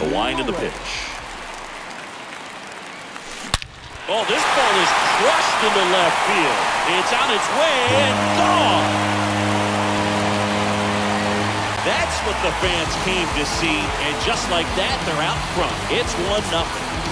The wind of the pitch. Oh, this ball is crushed into left field. It's on its way and gone. That's what the fans came to see, and just like that, they're out front. It's 1 nothing.